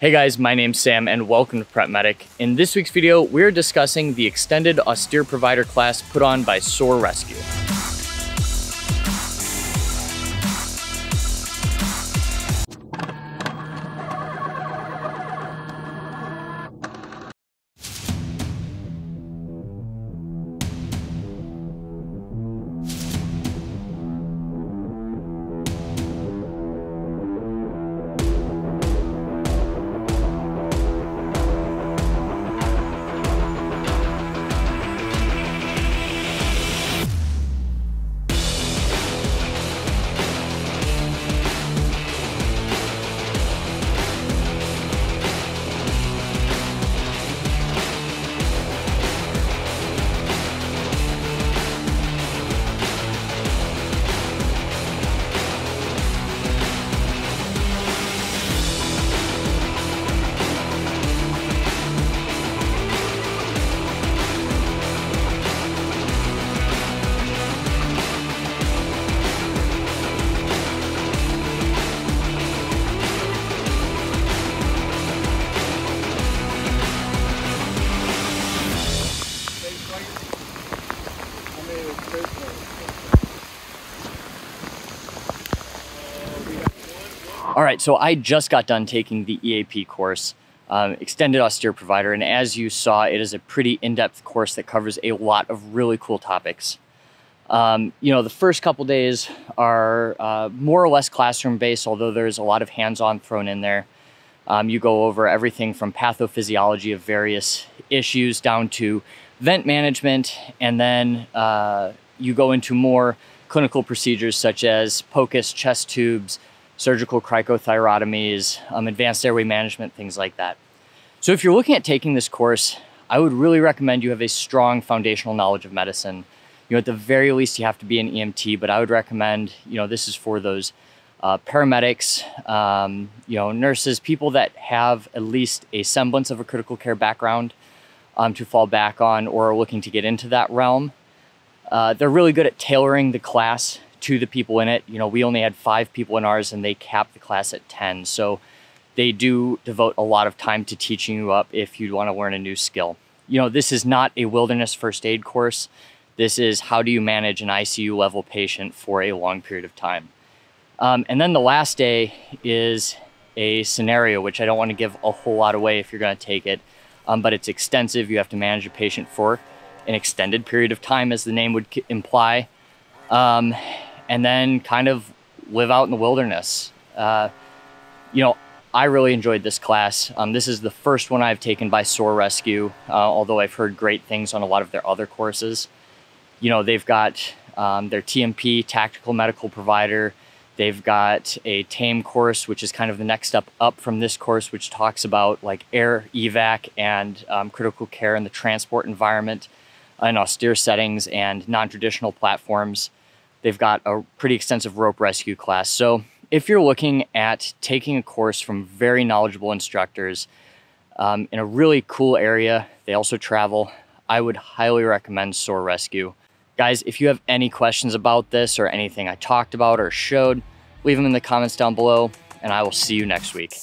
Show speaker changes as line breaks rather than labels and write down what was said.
Hey guys, my name's Sam and welcome to Prep Medic. In this week's video, we're discussing the extended austere provider class put on by SOAR Rescue. All right, so I just got done taking the EAP course, um, Extended Austere Provider, and as you saw, it is a pretty in-depth course that covers a lot of really cool topics. Um, you know, the first couple days are uh, more or less classroom-based, although there's a lot of hands-on thrown in there. Um, you go over everything from pathophysiology of various issues down to vent management, and then uh, you go into more clinical procedures such as POCUS, chest tubes, surgical cricothyrotomies, um, advanced airway management, things like that. So if you're looking at taking this course, I would really recommend you have a strong foundational knowledge of medicine. You know, at the very least, you have to be an EMT, but I would recommend, you know, this is for those uh, paramedics, um, you know, nurses, people that have at least a semblance of a critical care background um, to fall back on or are looking to get into that realm. Uh, they're really good at tailoring the class to the people in it. You know, we only had five people in ours and they capped the class at 10. So they do devote a lot of time to teaching you up if you want to learn a new skill. You know, this is not a wilderness first aid course. This is how do you manage an ICU level patient for a long period of time. Um, and then the last day is a scenario, which I don't want to give a whole lot away if you're going to take it, um, but it's extensive. You have to manage a patient for an extended period of time, as the name would imply. Um, and then kind of live out in the wilderness. Uh, you know, I really enjoyed this class. Um, this is the first one I've taken by SOAR Rescue, uh, although I've heard great things on a lot of their other courses. You know, they've got um, their TMP, Tactical Medical Provider. They've got a TAME course, which is kind of the next step up from this course, which talks about like air evac and um, critical care in the transport environment in austere settings and non-traditional platforms. They've got a pretty extensive rope rescue class. So if you're looking at taking a course from very knowledgeable instructors um, in a really cool area, they also travel, I would highly recommend SOAR Rescue. Guys, if you have any questions about this or anything I talked about or showed, leave them in the comments down below, and I will see you next week.